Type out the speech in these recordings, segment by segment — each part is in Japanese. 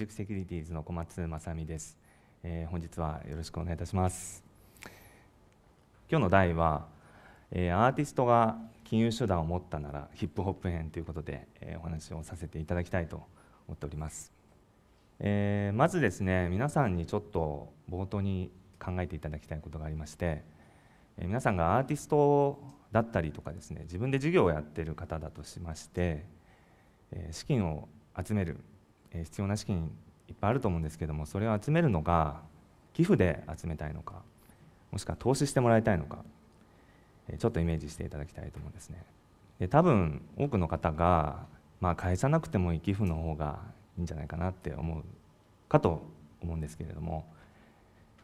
えー、ミュージックセキュリティーズの小松正美です、えー、本日はよろしくお願いいたします。今日の題は、えー、アーティストが金融手段を持ったならヒップホップ編ということで、えお話をさせていただきたいと思っております、えまずですね皆さんにちょっと冒頭に考えていただきたいことがありまして、え皆さんがアーティストだったりとかですね自分で事業をやっている方だとしまして資金を集める必要な資金いっぱいあると思うんですけどもそれを集めるのが寄付で集めたいのかもしくは投資してもらいたいのかちょっとイメージしていただきたいと思うんですね。で多分多くの方が、まあ、返さなくてもいい寄付の方がいいんじゃないかなって思うかと思うんですけれども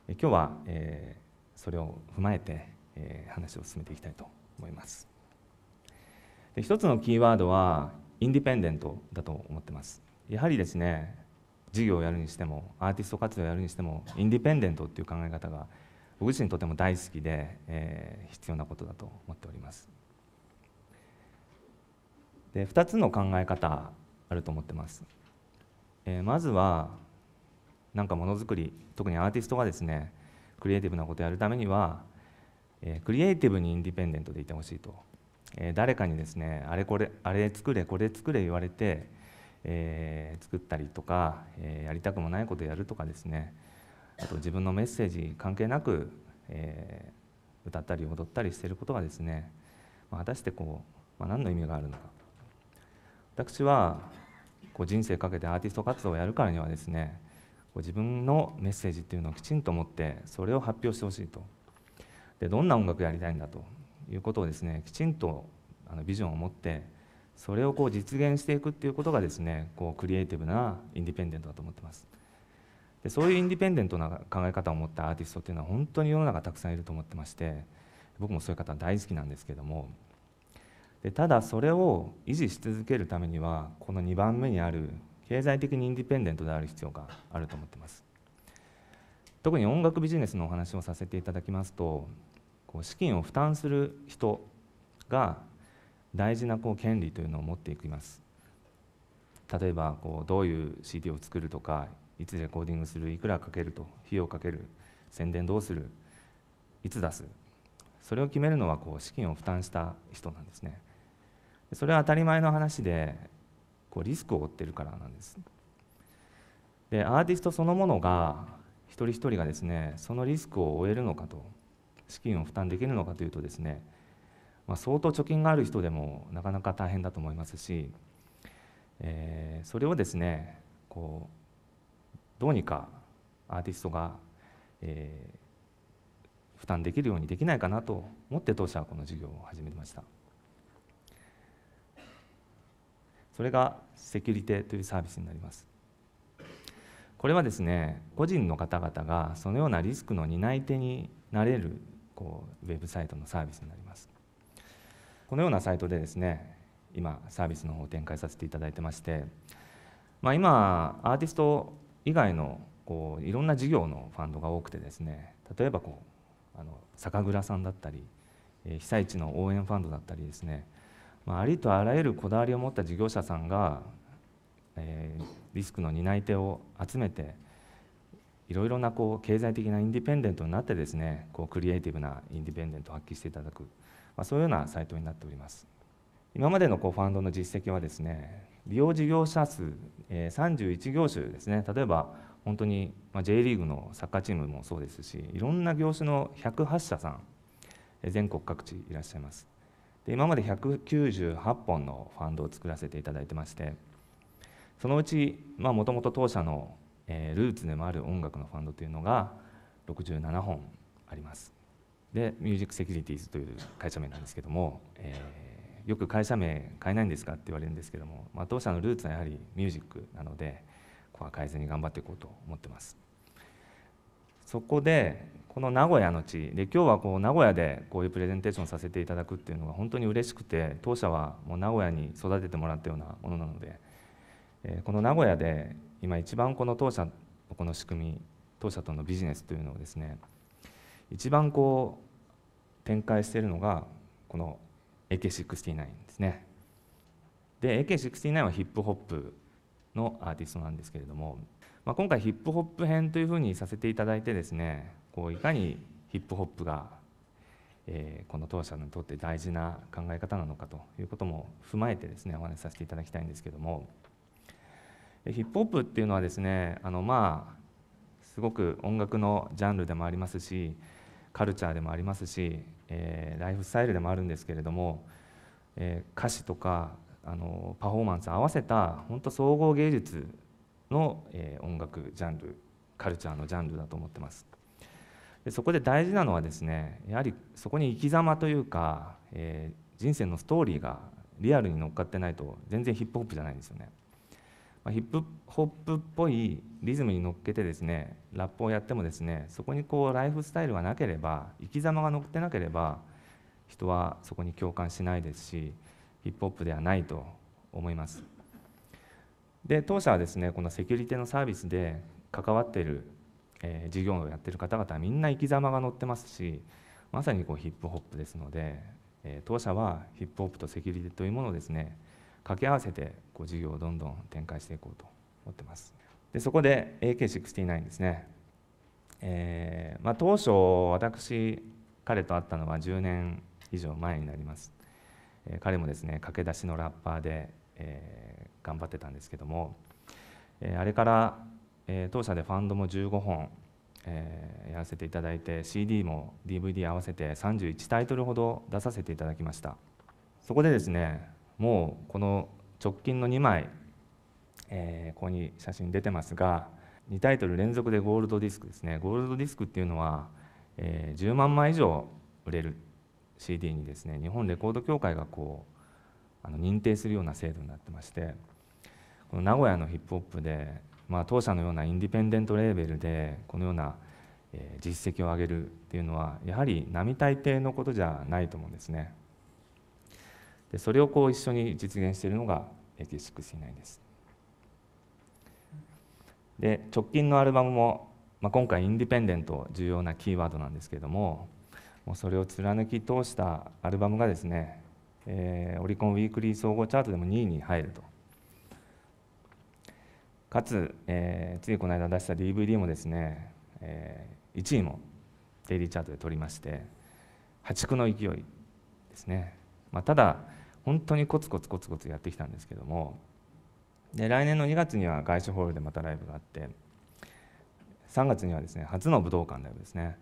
今日は、えー、それを踏まえて、えー、話を進めていきたいと思います。で一つのキーワードはインディペンデントだと思ってます。やはりですね事業をやるにしてもアーティスト活動をやるにしてもインディペンデントっていう考え方が僕自身とても大好きで、えー、必要なことだと思っております。で2つの考え方あると思ってます、えー、まずはなんかものづくり特にアーティストがですねクリエイティブなことをやるためには、えー、クリエイティブにインディペンデントでいてほしいと、えー、誰かにですねあれこれあれ作れこれ作れ言われてえー、作ったりとか、えー、やりたくもないことをやるとかですね。あと自分のメッセージ関係なく、えー、歌ったり踊ったりしていることがですね、まあ、果たしてこう、まあ、何の意味があるのか。私はこう人生かけてアーティスト活動をやるからにはですねこう自分のメッセージっていうのをきちんと持ってそれを発表してほしいと。でどんな音楽やりたいんだということをですねきちんとあのビジョンを持ってそれをこう実現していくっていうことがですねこうクリエイティブなインディペンデントだと思ってます。でそういうインディペンデントな考え方を持ったアーティストっていうのは本当に世の中たくさんいると思ってまして僕もそういう方大好きなんですけども。でただそれを維持し続けるためにはこの2番目にある経済的にインディペンデントである必要があると思ってます。特に音楽ビジネスのお話をさせていただきますとこう資金を負担する人が大事なこう権利というのを持っていきます。例えばこうどういう CD を作るとかいつレコーディングするいくらかけると費用かける宣伝どうするいつ出すそれを決めるのはこう資金を負担した人なんですね。それは当たり前の話でこうリスクを負ってるからなんです。でアーティストそのものが一人一人がですねそのリスクを負えるのかと資金を負担できるのかというとですねまあ、相当貯金がある人でもなかなか大変だと思いますし、えー、それをですねこうどうにかアーティストが、えー、負担できるようにできないかなと思って当社はこの事業を始めました。それがセキュリティというサービスになります。これはですね個人の方々がそのようなリスクの担い手になれるこうウェブサイトのサービスになります。このようなサイトでですね今サービスの方を展開させていただいてまして、まあ、今アーティスト以外のこういろんな事業のファンドが多くてですね例えばこうあの酒蔵さんだったり被災地の応援ファンドだったりですね、まあ、ありとあらゆるこだわりを持った事業者さんが、えー、リスクの担い手を集めていろいろなこう経済的なインディペンデントになってですねこうクリエイティブなインディペンデントを発揮していただく。まあ、そういうようなサイトになっております。今までのこうファンドの実績はですね利用事業者数、えー、31業種ですね。例えば本当に、まあ、J リーグのサッカーチームもそうですしいろんな業種の108社さん全国各地いらっしゃいます。で今まで198本のファンドを作らせていただいてましてそのうちもともと当社の、えー、ルーツでもある音楽のファンドというのが67本あります。でミュージックセキュリティーズという会社名なんですけども、えー、よく会社名変えないんですかって言われるんですけども、まあ、当社のルーツはやはりミュージックなのでここは変えずに頑張っていこうと思ってます。そこでこの名古屋の地で今日はこう名古屋でこういうプレゼンテーションさせていただくっていうのが本当に嬉しくて当社はもう名古屋に育ててもらったようなものなので、えー、この名古屋で今一番この当社のこの仕組み当社とのビジネスというのをですね一番こう展開しているのがこの AK69 ですね。で AK69 はヒップホップのアーティストなんですけれども、まあ、今回ヒップホップ編というふうにさせていただいてですねこういかにヒップホップが、えー、この当社にとって大事な考え方なのかということも踏まえてですねお話しさせていただきたいんですけども。ヒップホップっていうのはですねあのまあすごく音楽のジャンルでもありますしカルチャーでもありますし、えー、ライフスタイルでもあるんですけれども、えー、歌詞とかあのパフォーマンス合わせた本当総合芸術の、えー、音楽ジャンルカルチャーのジャンルだと思ってます。でそこで大事なのはですねやはりそこに生き様というか、えー、人生のストーリーがリアルに乗っかってないと全然ヒップホップじゃないんですよね、まあ、ヒップホップっぽいリズムに乗っけてですねラップをやってもですねそこにこうライフスタイルがなければ生き様が乗ってなければ人はそこに共感しないですしヒップホップではないと思います。で当社はですねこのセキュリティのサービスで関わっている、えー、事業をやってる方々はみんな生き様が乗ってますしまさにこうヒップホップですので、えー、当社はヒップホップとセキュリティというものをですね掛け合わせてこう事業をどんどん展開していこうと思ってます。でそこで AK69 ですね、えーまあ、当初私彼と会ったのは10年以上前になります。え彼もですね駆け出しのラッパーで、えー、頑張ってたんですけども、えー、あれから、えー、当社でファンドも15本、えやらせていただいて CD も DVD 合わせて31タイトルほど出させていただきました。そこでですねもうこの直近の2枚、えここに写真出てますが2タイトル連続でゴールドディスクですねゴールドディスクっていうのは、え10万枚以上売れる CD にですね日本レコード協会がこうあの認定するような制度になってましてこの名古屋のヒップホップで、まあ、当社のようなインディペンデントレーベルでこのような、実績を上げるっていうのはやはり並大抵のことじゃないと思うんですね。でそれをこう一緒に実現しているのが AK69 です。で直近のアルバムも、まあ、今回インディペンデント重要なキーワードなんですけれどももうそれを貫き通したアルバムがですね、えー、オリコンウィークリー総合チャートでも2位に入るとかつ、えー、ついこの間出した DVD もですね、えー、1位もデイリーチャートで取りまして破竹の勢いですね、まあ、ただ本当にコツコツコツコツやってきたんですけども。で来年の2月には外資ホールでまたライブがあって3月にはですね初の武道館ライブですね。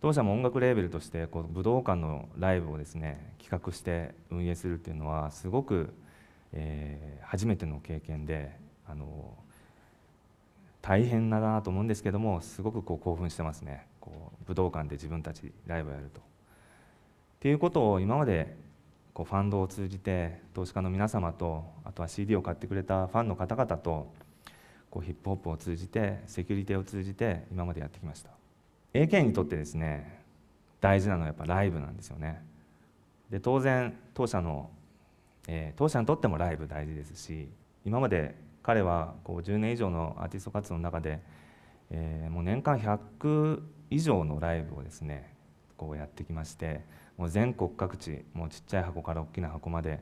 当社も音楽レーベルとしてこう武道館のライブをですね企画して運営するっていうのはすごく、えー、初めての経験であの大変だなと思うんですけどもすごくこう興奮してますね。こう武道館で自分たちライブをやると。っていうことを今までこうファンドを通じて投資家の皆様とあとは CD を買ってくれたファンの方々とこうヒップホップを通じてセキュリティを通じて今までやってきました。AK にとってですね大事なのはやっぱライブなんですよねで当然当社の、えー、当社にとってもライブ大事ですし今まで彼はこう10年以上のアーティスト活動の中で、えー、もう年間100以上のライブをですねこうやってきましてもう全国各地もうちっちゃい箱から大きな箱まで、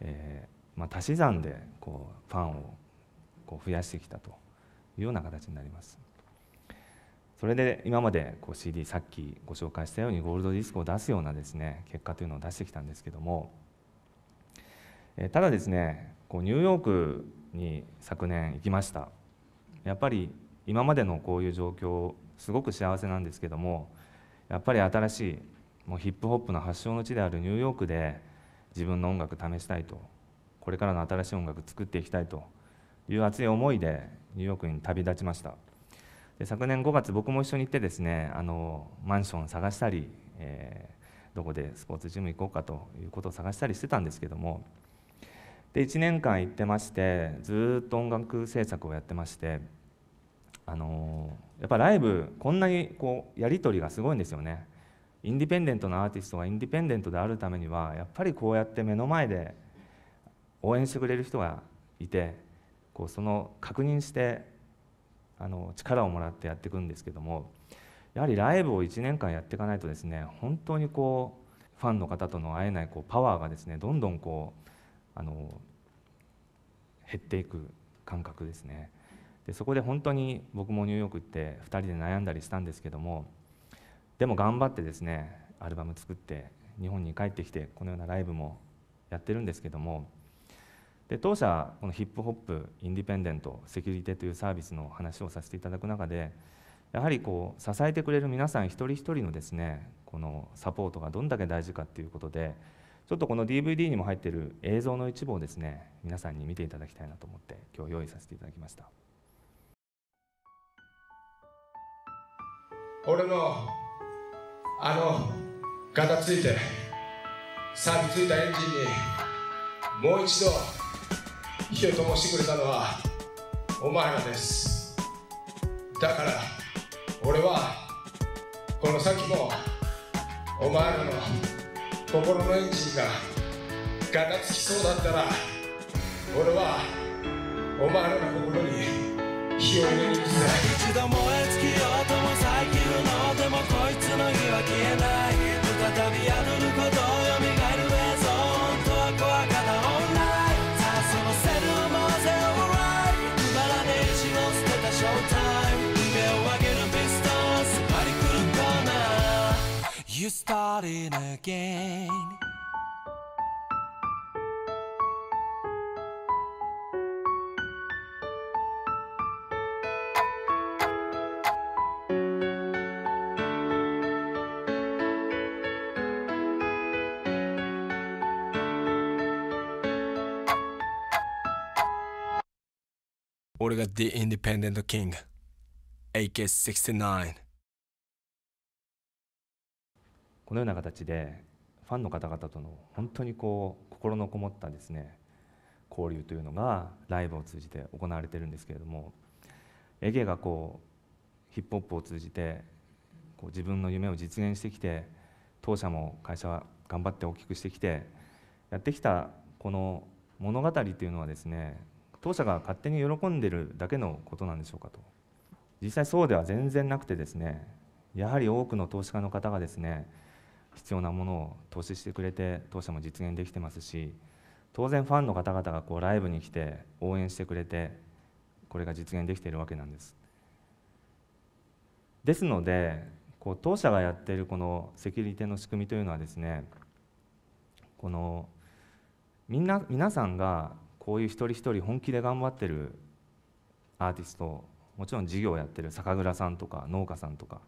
えーまあ、足し算でこうファンをこう増やしてきたというような形になります。それで今までこう CD さっきご紹介したようにゴールドディスクを出すようなですね結果というのを出してきたんですけどもただですねこうニューヨークに昨年行きましたやっぱり今までのこういう状況すごく幸せなんですけどもやっぱり新しいもうヒップホップの発祥の地であるニューヨークで自分の音楽試したいとこれからの新しい音楽作っていきたいという熱い思いでニューヨークに旅立ちました。で昨年5月僕も一緒に行ってですねあのマンション探したり、えー、どこでスポーツジム行こうかということを探したりしてたんですけどもで1年間行ってましてずっと音楽制作をやってましてあのやっぱライブこんなにこうやり取りがすごいんですよね。インディペンデントなアーティストがインディペンデントであるためにはやっぱりこうやって目の前で応援してくれる人がいてこうその確認してあの力をもらってやっていくんですけどもやはりライブを1年間やっていかないとですね本当にこうファンの方との会えないこうパワーがですねどんどんこうあの減っていく感覚ですね。でそこで本当に僕もニューヨーク行って2人で悩んだりしたんですけどもでも頑張ってですねアルバム作って日本に帰ってきてこのようなライブもやってるんですけどもで当社このヒップホップインディペンデントセキュリティというサービスの話をさせていただく中でやはりこう支えてくれる皆さん一人一人のですねこのサポートがどんだけ大事かっていうことでちょっとこの DVD にも入ってる映像の一部をですね皆さんに見ていただきたいなと思って今日用意させていただきました。俺のあのガタついて錆びついたエンジンにもう一度火を灯してくれたのはお前らです。だから俺はこの先もお前らの心のエンジンがガタつきそうだったら俺はお前らの心に一度燃え尽きようとも最近のでもこいつの火は消えない再び宿ることを蘇る映像本当は怖かったオンラインさあそのセルを回せオーライくだらねえ血を捨てたショータイム夢を上げるピストン迫り来るコーナー You started again. 俺が The Independent King AK69 このような形でファンの方々との本当にこう心のこもったですね交流というのがライブを通じて行われているんですけれどもエゲがこうヒップホップを通じてこう自分の夢を実現してきて当社も会社は頑張って大きくしてきてやってきたこの物語というのはですね当社が勝手に喜んでるだけのことなんでしょうかと。実際そうでは全然なくてですねやはり多くの投資家の方がですね必要なものを投資してくれて当社も実現できてますし当然ファンの方々がこうライブに来て応援してくれてこれが実現できているわけなんです。ですのでこう当社がやっているこのセキュリティの仕組みというのはですねこのみんな皆さんがこういう一人一人本気で頑張ってるアーティストもちろん事業をやってる酒蔵さんとか農家さんとか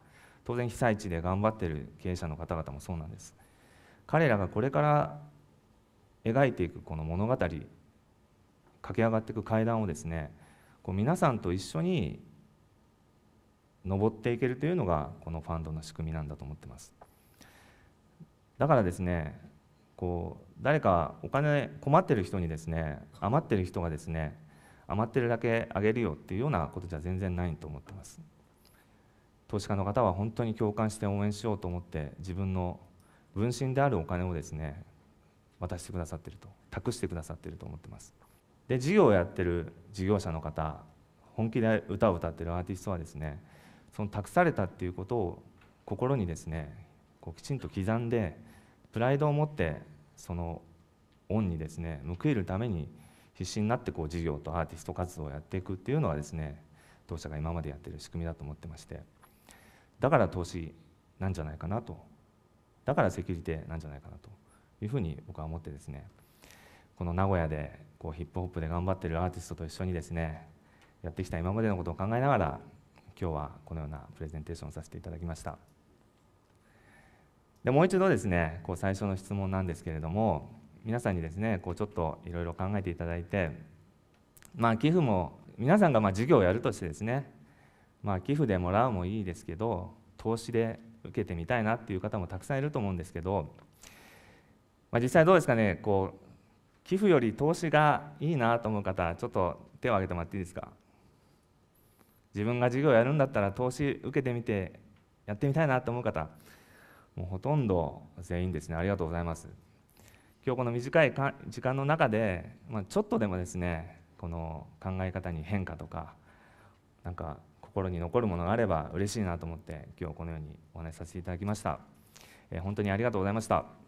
当然被災地で頑張ってる経営者の方々もそうなんです。彼らがこれから描いていくこの物語駆け上がっていく階段をですねこう皆さんと一緒に登っていけるというのがこのファンドの仕組みなんだと思ってます。だからですねこう誰かお金困ってる人にですね余ってる人がですね余ってるだけあげるよっていうようなことじゃ全然ないと思ってます。投資家の方は本当に共感して応援しようと思って自分の分身であるお金をですね渡してくださってると託してくださってると思ってます。で事業をやってる事業者の方本気で歌を歌ってるアーティストはですねその託されたっていうことを心にですねこうきちんと刻んでプライドを持ってその恩にですね報いるために必死になってこう事業とアーティスト活動をやっていくっていうのはですね当社が今までやってる仕組みだと思ってましてだから投資なんじゃないかなと。だからセキュリティなんじゃないかなというふうに僕は思ってですねこの名古屋でこうヒップホップで頑張ってるアーティストと一緒にですねやってきた今までのことを考えながら今日はこのようなプレゼンテーションをさせていただきました。でもう一度ですねこう最初の質問なんですけれども皆さんにですねこうちょっといろいろ考えていただいてまあ寄付も皆さんがまあ事業をやるとしてですねまあ寄付でもらうもいいですけど投資で受けてみたいなっていう方もたくさんいると思うんですけど、まあ、実際どうですかねこう寄付より投資がいいなと思う方ちょっと手を挙げてもらっていいですか？自分が事業をやるんだったら投資受けてみてやってみたいなと思う方もうほとんど全員ですね。ありがとうございます。今日この短い時間の中で、まあ、ちょっとでもですねこの考え方に変化とかなんか心に残るものがあれば嬉しいなと思って今日このようにお話しさせていただきました、えー、本当にありがとうございました。